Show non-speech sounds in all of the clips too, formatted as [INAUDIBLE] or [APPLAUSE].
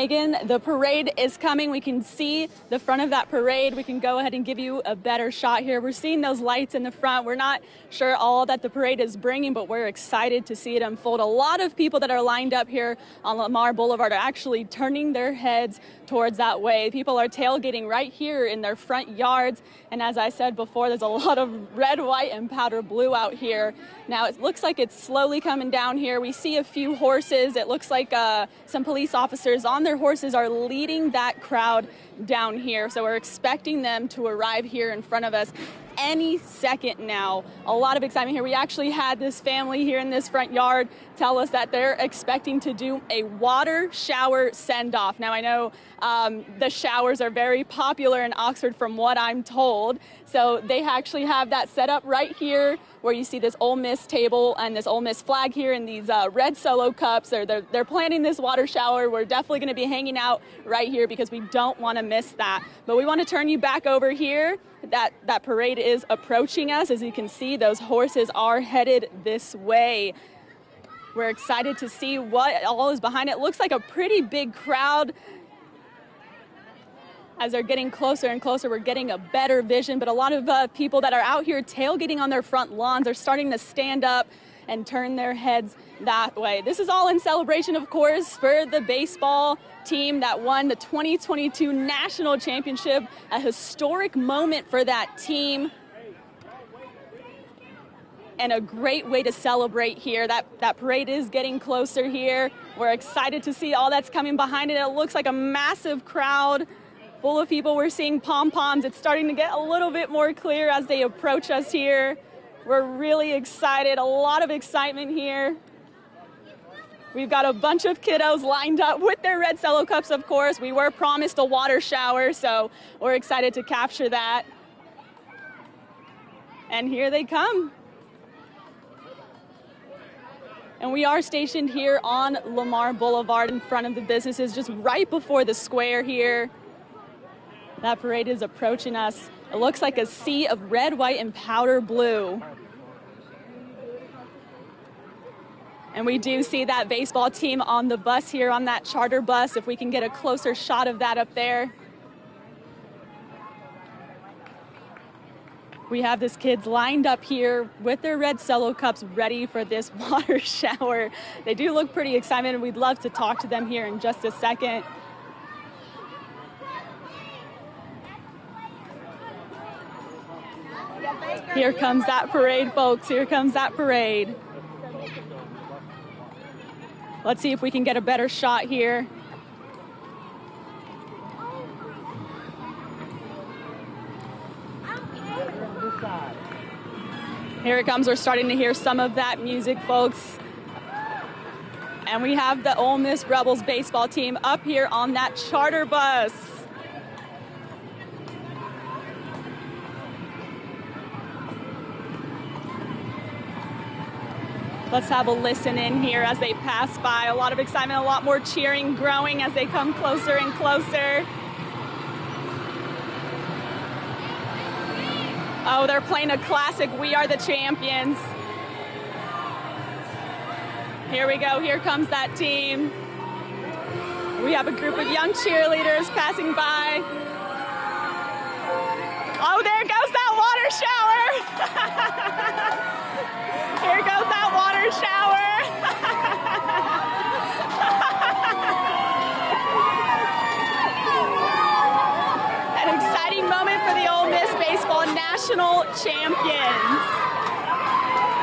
Megan, the parade is coming. We can see the front of that parade. We can go ahead and give you a better shot here. We're seeing those lights in the front. We're not sure all that the parade is bringing, but we're excited to see it unfold. A lot of people that are lined up here on Lamar Boulevard are actually turning their heads towards that way. People are tailgating right here in their front yards. And as I said before, there's a [LAUGHS] lot of red, white, and powder blue out here. Now it looks like it's slowly coming down here. We see a few horses. It looks like uh, some police officers on their horses are leading that crowd down here. So we're expecting them to arrive here in front of us any second now. A lot of excitement here. We actually had this family here in this front yard tell us that they're expecting to do a water shower send off. Now, I know um, the showers are very popular in Oxford from what I'm told. So they actually have that set up right here where you see this Ole Miss table and this Ole Miss flag here and these uh, red solo cups. They're, they're, they're planning this water shower. We're definitely going to be hanging out right here because we don't want to miss that. But we want to turn you back over here. That, that parade is approaching us. As you can see, those horses are headed this way. We're excited to see what all is behind it. Looks like a pretty big crowd. As they're getting closer and closer, we're getting a better vision. But a lot of uh, people that are out here tailgating on their front lawns are starting to stand up and turn their heads that way. This is all in celebration, of course, for the baseball team that won the 2022 National Championship, a historic moment for that team and a great way to celebrate here. That, that parade is getting closer here. We're excited to see all that's coming behind it. It looks like a massive crowd full of people. We're seeing pom-poms. It's starting to get a little bit more clear as they approach us here. We're really excited, a lot of excitement here. We've got a bunch of kiddos lined up with their red cello cups, of course. We were promised a water shower, so we're excited to capture that. And here they come. And we are stationed here on Lamar Boulevard in front of the businesses, just right before the square here. That parade is approaching us. It looks like a sea of red, white, and powder blue. And we do see that baseball team on the bus here, on that charter bus, if we can get a closer shot of that up there. We have this kids lined up here with their red cello cups ready for this [LAUGHS] water shower. They do look pretty excited and we'd love to talk to them here in just a second. Here comes that parade, folks. Here comes that parade. Let's see if we can get a better shot here. Here it comes. We're starting to hear some of that music, folks. And we have the Ole Miss Rebels baseball team up here on that charter bus. Let's have a listen in here as they pass by. A lot of excitement, a lot more cheering growing as they come closer and closer. Oh, they're playing a classic, We Are the Champions. Here we go, here comes that team. We have a group of young cheerleaders passing by. Oh, there goes that water shower. [LAUGHS] Here goes that water shower. An exciting moment for the Ole Miss national champions.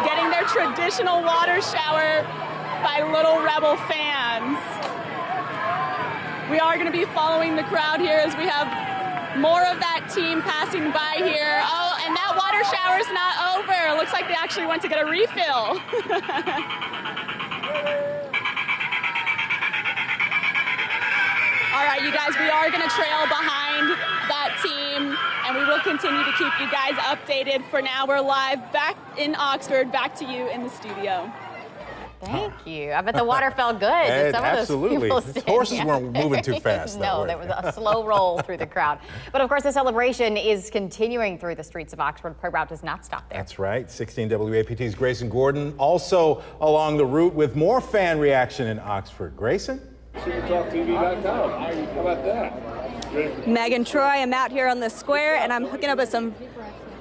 Getting their traditional water shower by Little Rebel fans. We are going to be following the crowd here as we have more of that team passing by here. Oh, and that water shower's not over. Looks like they actually went to get a refill. [LAUGHS] All right, you guys, we are going to trail behind that team, and we will continue to keep you guys updated. For now, we're live back in Oxford. Back to you in the studio. Thank you. I bet the water felt good. And [LAUGHS] Some absolutely. Of those horses weren't moving too fast. [LAUGHS] no, there was a [LAUGHS] slow roll through the crowd. But of course, the celebration is continuing through the streets of Oxford. Parade route does not stop there. That's right. 16 WAPT's Grayson Gordon also along the route with more fan reaction in Oxford. Grayson? SuperTalkTV.com. How about that? Megan Troy, I'm out here on the square and I'm hooking up with some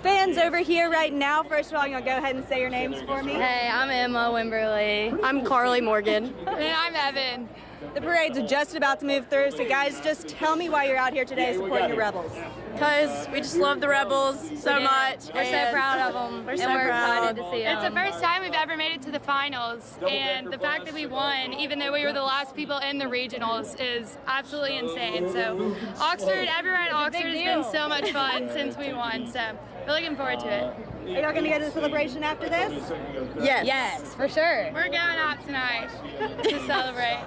fans over here right now. First of all, you'll go ahead and say your names for me. Hey, I'm Emma Wimberly. I'm Carly Morgan. and I'm Evan. The parade's just about to move through, so guys, just tell me why you're out here today supporting the Rebels. Because we just love the Rebels so much. We're so proud of them. We're and so we're proud. excited to see them. It's the first time we've ever made it to the finals, and the fact that we won, even though we were the last people in the regionals, is absolutely insane. So, Oxford, everyone at Oxford has been so much fun since we won. So, we're looking forward to it. Are y'all gonna go to the celebration after this? Yes. Yes, for sure. We're going out tonight to [LAUGHS] celebrate.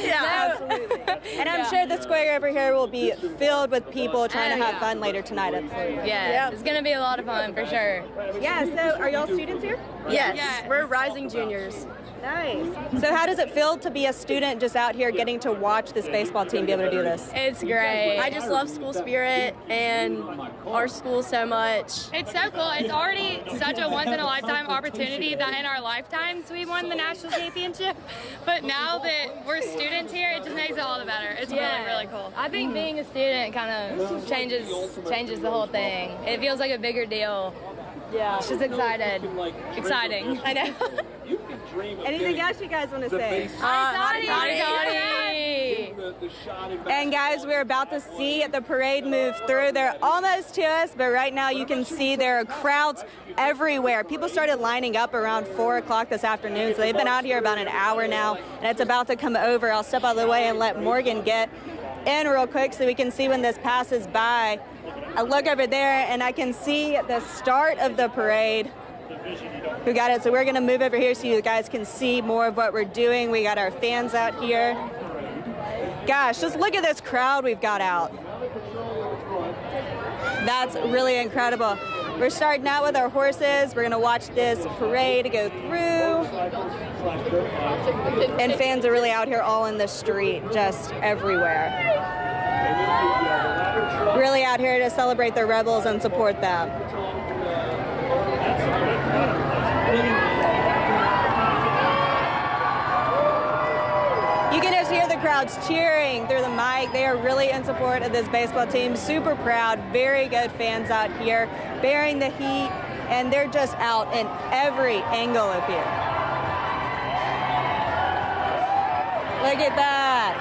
Yeah. Absolutely. And I'm sure the square over here will be filled with people trying to oh, have fun later tonight. Absolutely. Yes, Yep. it's gonna be a lot of fun for sure. Yeah. So, are y'all students here? Yes. Yes. We're rising juniors. Nice. So, how does it feel to be a student just out here getting to watch this baseball team be able to do this? It's great. I just love school spirit and our school so much. It's so cool. It's already such a once in a lifetime opportunity that in our lifetimes we won the national championship. But now that we're students here, it just makes it all the better. It's really, really cool. I think being a student kind of changes changes the whole thing. It feels like a bigger deal. Yeah. Just excited. Exciting. I know. [LAUGHS] Anything else you guys want to say? Hi, Toddy. Toddy. And guys, we're about to see the parade move through. They're almost to us, but right now you can see there are crowds everywhere. People started lining up around 4 o'clock this afternoon, so they've been out here about an hour now, and it's about to come over. I'll step out of the way and let Morgan get in real quick so we can see when this passes by. I look over there and I can see the start of the parade. Who got it? So we're gonna move over here so you guys can see more of what we're doing. We got our fans out here. Gosh, just look at this crowd we've got out. That's really incredible. We're starting out with our horses. We're gonna watch this parade go through. And fans are really out here all in the street, just everywhere. Really out here to celebrate the rebels and support them. You can just hear the crowds cheering through the mic. They are really in support of this baseball team. Super proud, very good fans out here, bearing the heat, and they're just out in every angle of here. Look at that.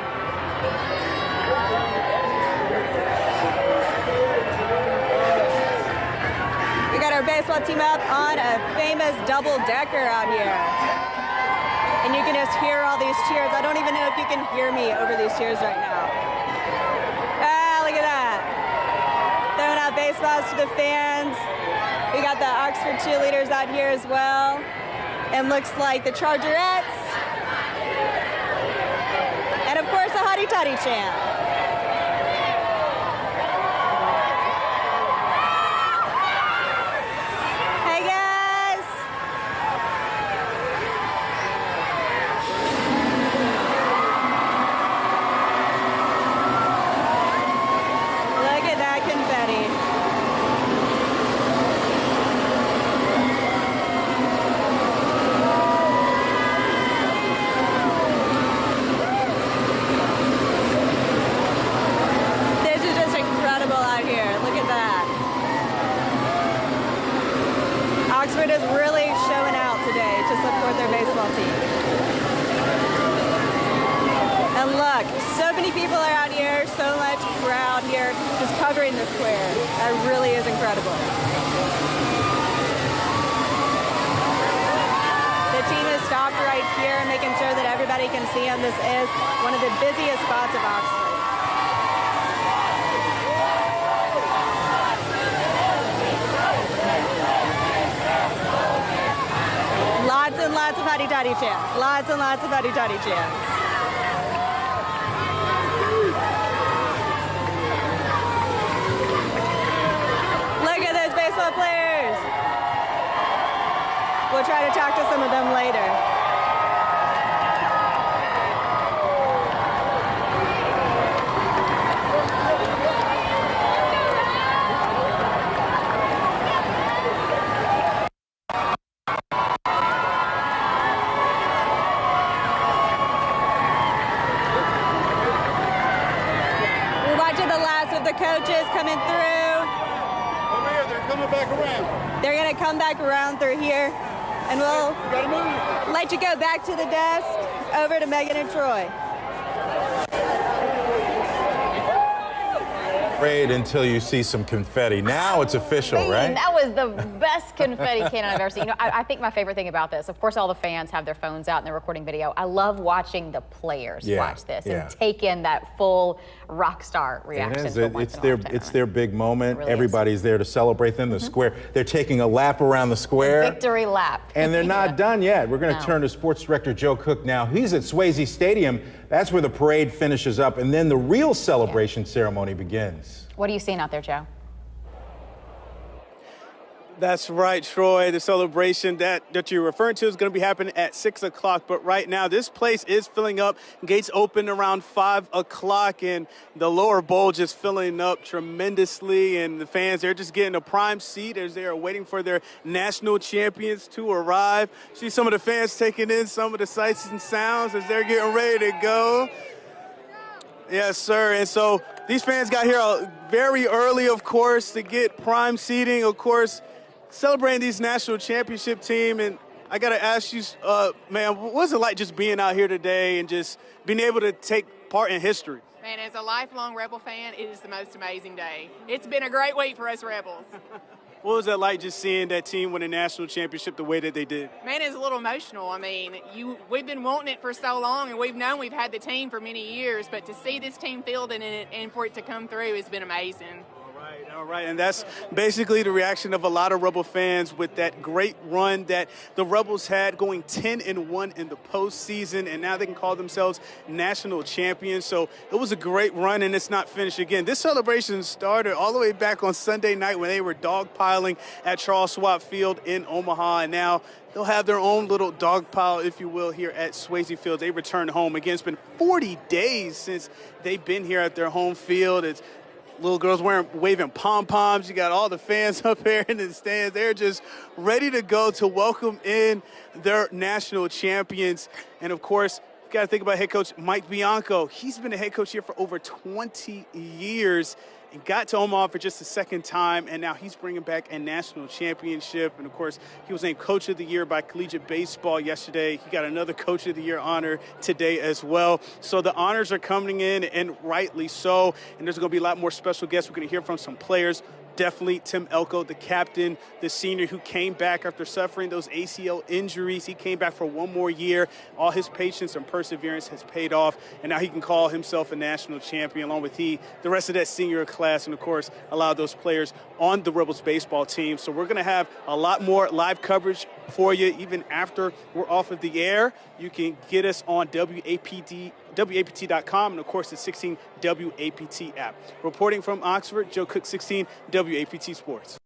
We got our baseball team up on a famous double decker out here. And you can just hear all these cheers. I don't even know if you can hear me over these cheers right now. Ah, look at that. Throwing out baseballs to the fans. We got the Oxford cheerleaders out here as well. And looks like the Chargerettes. And of course, the Hottie Toddy chant. Hey guys! Look at that confetti. This is just incredible out here. Look at that. Oxford is really showing out today to support their baseball team. And look, so many people are out here, so much crowd here, just covering the square. That really is incredible. The team has stopped right here, making sure that everybody can see them. This is one of the busiest spots of Oxford. Lots lots and lots of those baseball players. We'll try to talk to some of them later. the coaches coming through. Over here, they're coming back around. They're going to come back around through here, and we'll let you go back to the desk, over to Megan and Troy. Parade until you see some confetti. Now it's official, Man, right? That was the best confetti cannon I've ever seen. You know, I, I, think my favorite thing about this, of course, all the fans have their phones out and they're recording video. I love watching the players Yeah, watch this yeah. and take in that full rock star reaction. It is. It- it's their lifetime, it's right? their big moment. really is. Everybody's there to celebrate them. The mm-hmm. square. They're taking a lap around the square. victory lap. And they're not Yeah. [LAUGHS] done yet. We're going to No. turn to sports director Joe Cook now. He's at Swayze Stadium. That's where the parade finishes up, and then the real celebration ceremony begins. What are you seeing out there, Joe? That's right, Troy. The celebration that, that you're referring to is going to be happening at 6 o'clock. But right now, this place is filling up. Gates open around 5 o'clock, and the lower bowl just filling up tremendously. And the fans, they're just getting a prime seat as they are waiting for their national champions to arrive. See some of the fans taking in some of the sights and sounds as they're getting ready to go. Yes, sir. And so these fans got here uh, very early, of course, to get prime seating. Of course, celebrating these national championship team. And I got to ask you, uh, man, what was it like just being out here today and just being able to take part in history? Man, as a lifelong Rebel fan, it is the most amazing day. It's been a great week for us Rebels. [LAUGHS] What was that like just seeing that team win a national championship the way that they did? Man, it's a little emotional. I mean, you we've been wanting it for so long, and we've known we've had the team for many years, but to see this team fielding it and for it to come through has been amazing. All right, all right, and that's basically the reaction of a lot of Rebel fans with that great run that the Rebels had, going 10 and 1 in the postseason, and now they can call themselves national champions. So it was a great run, and it's not finished again. This celebration started all the way back on Sunday night when they were dogpiling at Charles Schwab Field in Omaha, and now they'll have their own little dog pile, if you will, here at Swayze Field. They return home again. It's been 40 days since they've been here at their home field. It's little girls wearing waving pom poms. You got all the fans [LAUGHS] up here in the stands. They're just ready to go to welcome in their national champions. And of course, got to think about head coach Mike Bianco. He's been a head coach here for over 20 years got to Omaha for just the second time, and now he's bringing back a national championship. And of course, he was named Coach of the Year by Collegiate Baseball yesterday. He got another Coach of the Year honor today as well. So the honors are coming in, and rightly so. And there's going to be a lot more special guests. We're going to hear from some players definitely Tim Elko, the captain, the senior who came back after suffering those ACL injuries. He came back for one more year. All his patience and perseverance has paid off, and now he can call himself a national champion along with he, the rest of that senior class, and of course, a lot of those players on the Rebels baseball team. So we're going to have a lot more live coverage for you even after we're off of the air. You can get us on WAPD WAPT.com, and of course the 16 WAPT app. Reporting from Oxford, Joe Cook, 16 WAPT Sports.